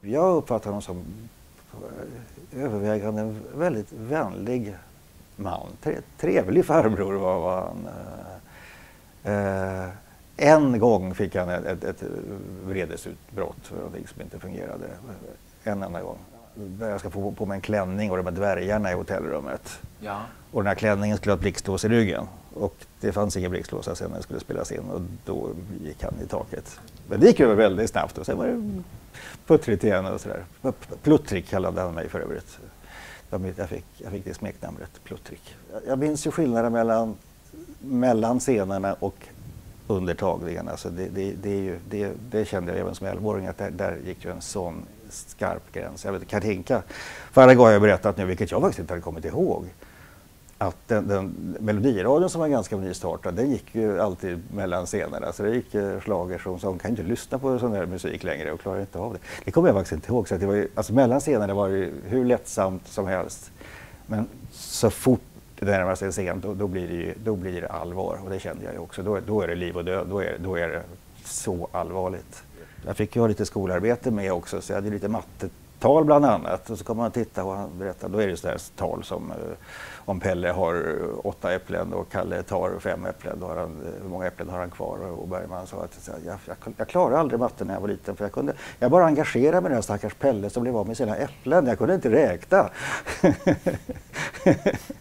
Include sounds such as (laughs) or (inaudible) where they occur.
Jag uppfattar honom som övervägande väldigt vänlig man. Trevlig farbror var, var han. Eh, en gång fick han ett, ett, ett vredesutbrott för någonting som inte fungerade. En enda gång. Jag ska få på mig en klänning och de här dvärgarna i hotellrummet. Ja. Och den här klänningen skulle ha ett blixtlås i ryggen. Och det fanns ingen blixtlås sen när det skulle spelas in och då gick han i taket. Men det gick över väldigt snabbt och sen var det puttrigt igen och sådär. Pluttrik kallade han mig för övrigt. Jag fick, jag fick det smeknamnet, Pluttrik. Jag minns ju skillnaden mellan, mellan scenerna och under tagningen. Alltså det, det, det, är ju, det, det kände jag även som 11-åring att där, där gick ju en sån skarp gräns. Jag vet Katinka, förra gången har jag berättat nu, vilket jag faktiskt inte hade kommit ihåg, att den, den Melodiradion som var ganska nystartad, den gick ju alltid mellan scenerna. Så det gick eh, som sa, kan inte lyssna på sån här musik längre och klarar inte av det. Det kommer jag faktiskt inte ihåg. Så det var ju, alltså mellan scenerna var det hur lättsamt som helst. Men så fort det närmar sig en scen, då, då, blir det ju, då blir det allvar. Och det kände jag ju också. Då, då är det liv och död. Då är, då är det så allvarligt. Jag fick ju ha lite skolarbete med också, så jag hade lite matte tal bland annat. Och så kommer man titta och han berättar, då är det sådär tal som eh, om Pelle har eh, åtta äpplen och Kalle tar fem äpplen, då har han, eh, hur många äpplen har han kvar? Och Bergman sa att jag, jag, jag klarade aldrig matte när jag var liten för jag kunde, jag bara engagerade mig i den stackars Pelle som blev av med sina äpplen. Jag kunde inte räkna. (laughs)